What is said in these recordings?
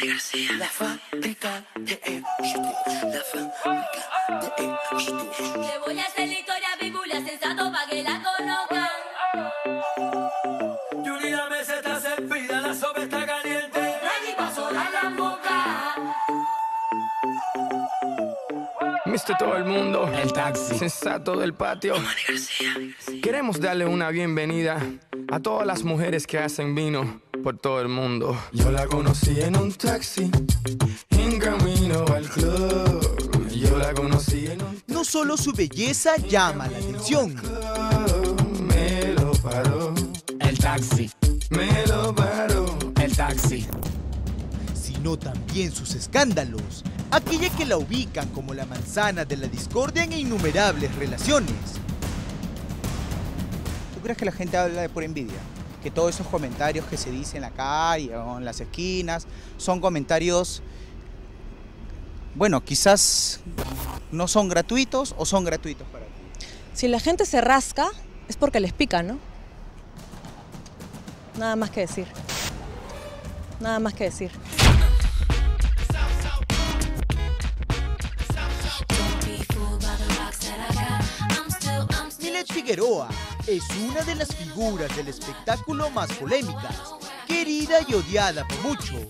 La fábrica de éxito. La fábrica de éxito. Le voy a hacer la historia bíblia sensato pa' que la conozcan. Yuri, la mesa está servida, la sopa está caliente. Ready pa' sonar la boca. Mister todo el mundo, El taxi. sensato del patio. Queremos darle una bienvenida a todas las mujeres que hacen vino por todo el mundo. Yo la conocí en un taxi, en camino al club. Yo la conocí en un No solo su belleza llama la atención, club, me lo paró, El taxi. me lo paró. El taxi. sino también sus escándalos, aquella que la ubican como la manzana de la discordia en innumerables relaciones. ¿Tú crees que la gente habla de pura envidia? Que todos esos comentarios que se dicen en la calle o en las esquinas son comentarios, bueno, quizás no son gratuitos o son gratuitos para ti. Si la gente se rasca, es porque les pica, ¿no? Nada más que decir. Nada más que decir. Figueroa es una de las figuras del espectáculo más polémicas, querida y odiada por muchos.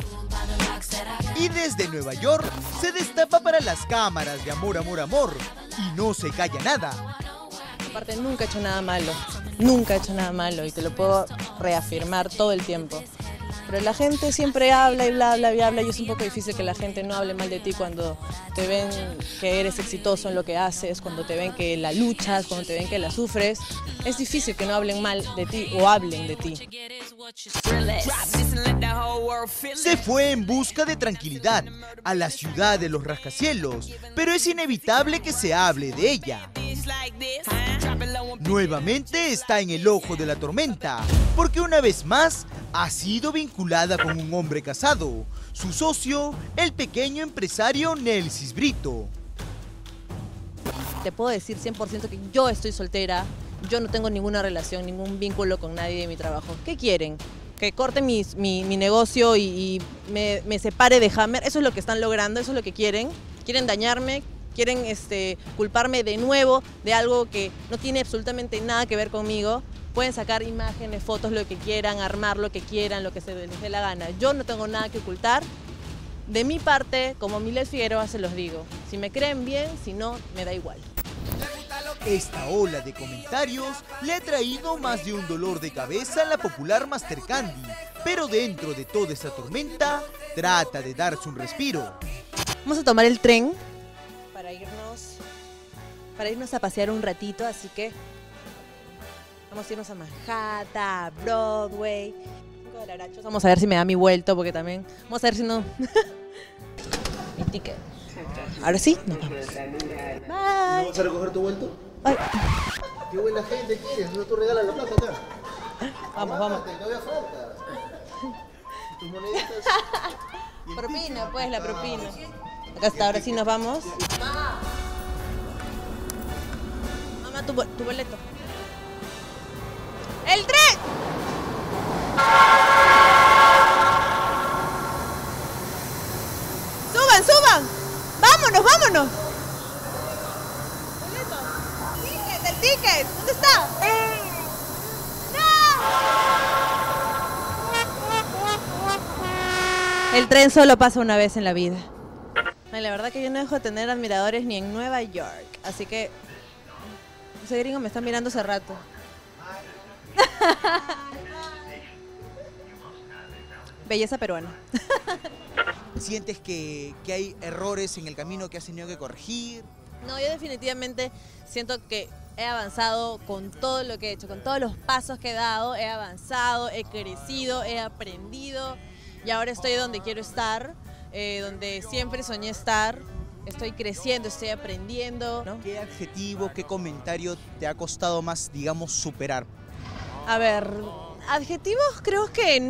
Y desde Nueva York se destapa para las cámaras de Amor, Amor, Amor y no se calla nada. Aparte, nunca he hecho nada malo. Nunca he hecho nada malo y te lo puedo reafirmar todo el tiempo. Pero la gente siempre habla y bla, bla, y habla y es un poco difícil que la gente no hable mal de ti cuando te ven que eres exitoso en lo que haces, cuando te ven que la luchas, cuando te ven que la sufres. Es difícil que no hablen mal de ti o hablen de ti. Se fue en busca de tranquilidad a la ciudad de los rascacielos, pero es inevitable que se hable de ella. Nuevamente está en el ojo de la tormenta, porque una vez más ha sido vinculada con un hombre casado, su socio, el pequeño empresario Nelsis Brito. Te puedo decir 100% que yo estoy soltera, yo no tengo ninguna relación, ningún vínculo con nadie de mi trabajo. ¿Qué quieren? Que corte mi, mi- negocio y, y me, me separe de Hammer. Eso es lo que están logrando, eso es lo que quieren. Quieren dañarme, quieren este, culparme de nuevo de algo que no tiene absolutamente nada que ver conmigo. Pueden sacar imágenes, fotos, lo que quieran, armar lo que quieran, lo que se les dé la gana. Yo no tengo nada que ocultar. De mi parte, como Miles Figueroa se los digo, si me creen bien, si no, me da igual. Esta ola de comentarios le ha traído más de un dolor de cabeza a la popular Master Candy, pero dentro de toda esa tormenta trata de darse un respiro. Vamos a tomar el tren para irnos a pasear un ratito, así que vamos a irnos a Manhattan, a Broadway. Cinco dolarachos. Vamos a ver si me da mi vuelto, porque también. Vamos a ver si no. mi ticket. Ahora sí, nos vamos. Bye. ¿Vas a recoger tu vuelto? Ay, Qué buena gente que eres, no tú regalas la plata acá. vamos, vamos. Aguántate, Todavía falta. Tus moneditas. Propina, pues, la propina. Acá está, ahora sí nos vamos. Tu, tu boleto. ¡El tren! ¡Suban, suban! ¡Vámonos, vámonos! Boleto. ¡Ticket, el ticket! ¿Dónde está? ¡No! El tren solo pasa una vez en la vida. La verdad que yo no dejo de tener admiradores ni en Nueva York. Así que ese gringo me está mirando hace rato. Belleza peruana. ¿Sientes que, que hay errores en el camino que has tenido que corregir? No, yo definitivamente siento que he avanzado con todo lo que he hecho, con todos los pasos que he dado, he avanzado, he crecido, he aprendido y ahora estoy donde quiero estar, eh, donde siempre soñé estar. Estoy creciendo, estoy aprendiendo. ¿no? ¿Qué adjetivo, qué comentario te ha costado más, digamos, superar? A ver, adjetivos creo que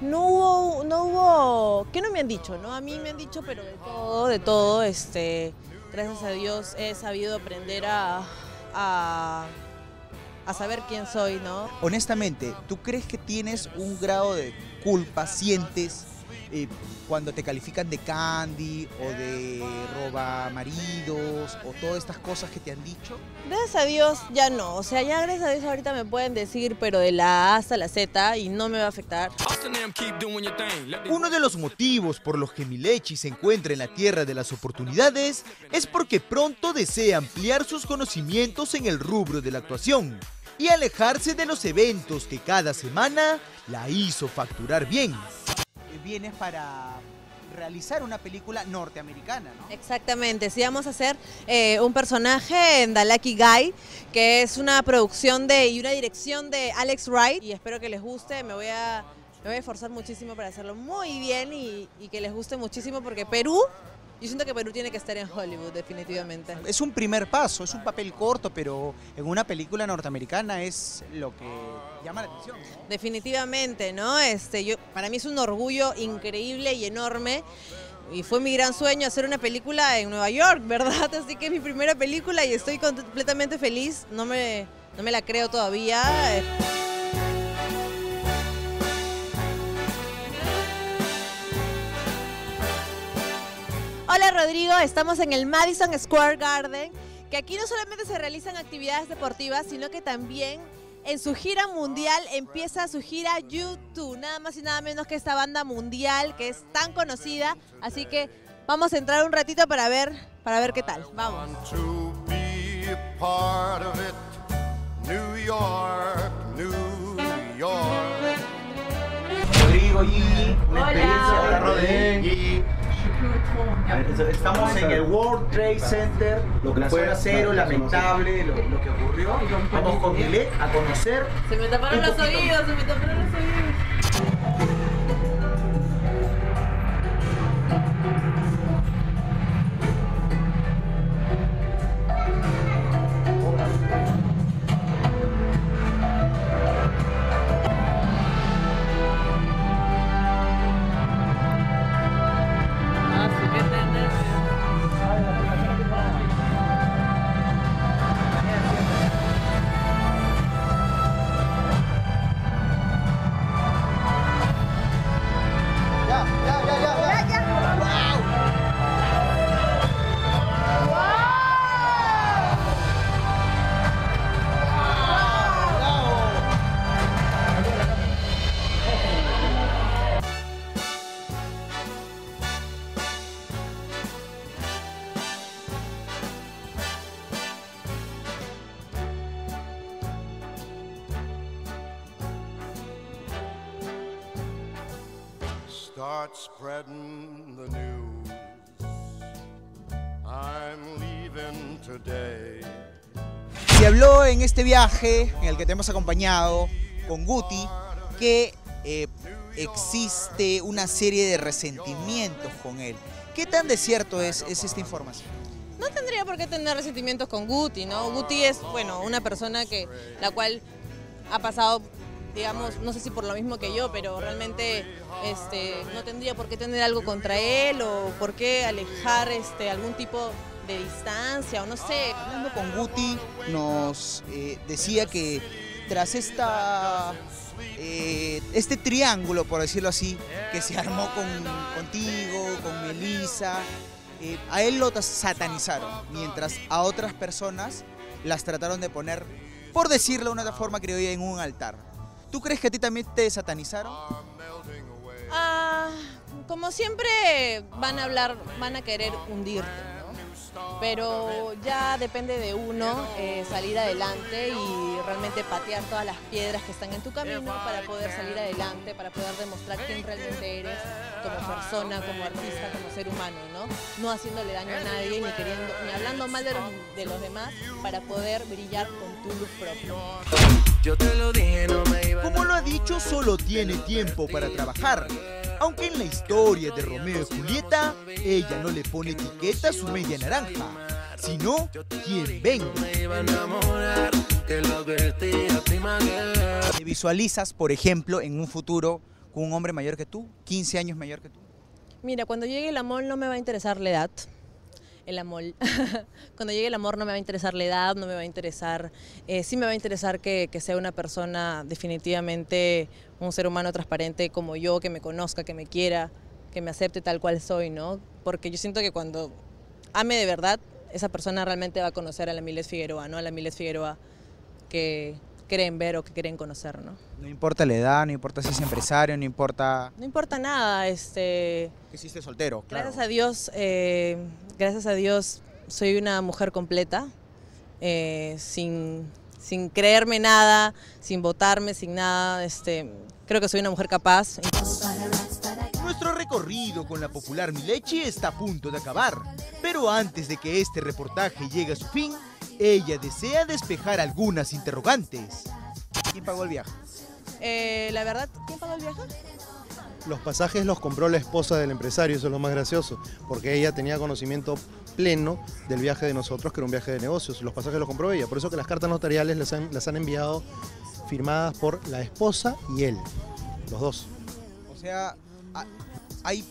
no hubo, no hubo, ¿qué no me han dicho? No, a mí me han dicho, pero de todo, de todo, este, gracias a Dios he sabido aprender a, a, a saber quién soy, ¿no? Honestamente, ¿tú crees que tienes un grado de culpa, sientes eh, cuando te califican de candy o de roba maridos o todas estas cosas que te han dicho? Gracias a Dios ya no, o sea, ya gracias a Dios ahorita me pueden decir, pero de la A hasta la Z y no me va a afectar. Uno de los motivos por los que Milechi se encuentra en la tierra de las oportunidades es porque pronto desea ampliar sus conocimientos en el rubro de la actuación y alejarse de los eventos que cada semana la hizo facturar bien. Eh, Vienes para realizar una película norteamericana, ¿no? Exactamente, sí vamos a hacer eh, un personaje en Lucky Guy, que es una producción de y una dirección de Alex Wright y espero que les guste, me voy a, me voy a esforzar muchísimo para hacerlo muy bien y, y que les guste muchísimo porque Perú, yo siento que Perú tiene que estar en Hollywood definitivamente. Es un primer paso, es un papel corto, pero en una película norteamericana es lo que llama la atención. ¿no? Definitivamente, ¿no? Este, yo, para mí es un orgullo increíble y enorme. Y fue mi gran sueño hacer una película en Nueva York, ¿verdad? Así que es mi primera película y estoy completamente feliz. No me, no me la creo todavía. Rodrigo, estamos en el Madison Square Garden, que aquí no solamente se realizan actividades deportivas, sino que también en su gira mundial empieza su gira YouTube, nada más y nada menos que esta banda mundial que es tan conocida, así que vamos a entrar un ratito para ver, para ver qué tal. Vamos. to be a part of it. New York, New York. Rodrigo y una Hola. experiencia Hola, Rodrigo. Estamos en el World Trade Center, lo que fue cero, lamentable, lo, lo que ocurrió. Vamos con Milet a conocer. Se me taparon los oídos, se me taparon los oídos. Start spreading the news. I'm leaving today. Se habló en este viaje en el que te hemos acompañado con Guti que eh, existe una serie de resentimientos con él. ¿Qué tan de cierto es, es esta información? No tendría por qué tener resentimientos con Guti, ¿no? Guti es, bueno, una persona que la cual ha pasado, digamos, no sé si por lo mismo que yo, pero realmente este, no tendría por qué tener algo contra él o por qué alejar este, algún tipo de distancia o no sé. Hablando con Guti nos eh, decía que tras esta eh, este triángulo, por decirlo así, que se armó con, contigo, con Melissa, eh, a él lo satanizaron, mientras a otras personas las trataron de poner, por decirlo de una forma criolla, en un altar. ¿Tú crees que a ti también te satanizaron? Ah, como siempre van a hablar, van a querer hundirte. Pero ya depende de uno eh, salir adelante y realmente patear todas las piedras que están en tu camino para poder salir adelante, para poder demostrar quién realmente eres como persona, como artista, como ser humano, ¿no? No haciéndole daño a nadie, ni queriendo, ni hablando mal de los, de los demás para poder brillar con tu luz propia. Yo te lo dije, no me iba Como lo ha dicho, solo tiene tiempo para trabajar. Aunque en la historia de Romeo y Julieta, ella no le pone etiqueta a su media naranja, sino quien venga. me iba a enamorar, que lo advertí a ti, Manuel. ¿Te visualizas, por ejemplo, en un futuro con un hombre mayor que tú, 15 años mayor que tú? Mira, cuando llegue el amor no me va a interesar la edad. El amor. Cuando llegue el amor no me va a interesar la edad, no me va a interesar, eh, sí me va a interesar que, que sea una persona definitivamente un ser humano transparente como yo, que me conozca, que me quiera, que me acepte tal cual soy, ¿no? Porque yo siento que cuando ame de verdad, esa persona realmente va a conocer a la Miles Figueroa, ¿no? A la Miles Figueroa que creen ver o que quieren conocer, ¿no? No importa la edad, no importa si es empresario, no importa No importa nada, este... esté soltero. Claro. Gracias a Dios, eh, gracias a Dios soy una mujer completa, eh, sin, sin creerme nada, sin votarme, sin nada. Este, creo que soy una mujer capaz. Nuestro recorrido con la popular Milechi está a punto de acabar, pero antes de que este reportaje llegue a su fin, ella desea despejar algunas interrogantes. ¿Quién pagó el viaje? Eh, la verdad, ¿quién pagó el viaje? Los pasajes los compró la esposa del empresario, eso es lo más gracioso, porque ella tenía conocimiento pleno del viaje de nosotros, que era un viaje de negocios. Los pasajes los compró ella, por eso que las cartas notariales las han, las han enviado firmadas por la esposa y él, los dos. O sea, ha- hay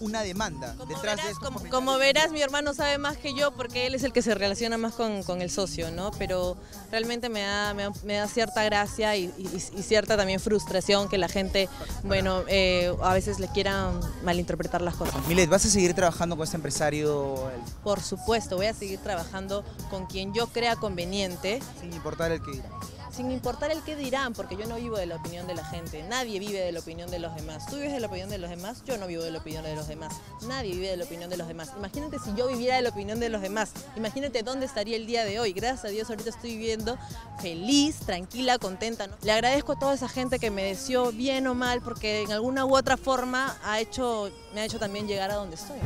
una demanda Como detrás de como, como verás, mi hermano sabe más que yo porque él es el que se relaciona más con, con el socio, ¿no? Pero realmente me da, me da, me da cierta gracia y, y- y cierta también frustración que la gente, bueno, eh, a veces le quiera malinterpretar las cosas. Milet, ¿vas a seguir trabajando con este empresario Por supuesto, voy a seguir trabajando con quien yo crea conveniente, sin importar el que dirá? Sin importar el qué dirán, porque yo no vivo de la opinión de la gente. Nadie vive de la opinión de los demás. Tú vives de la opinión de los demás, yo no vivo de la opinión de los demás. Nadie vive de la opinión de los demás. Imagínate si yo viviera de la opinión de los demás. Imagínate dónde estaría el día de hoy. Gracias a Dios ahorita estoy viviendo feliz, tranquila, contenta. Le agradezco a toda esa gente que me deseó bien o mal, porque en alguna u otra forma ha hecho, me ha hecho también llegar a donde estoy.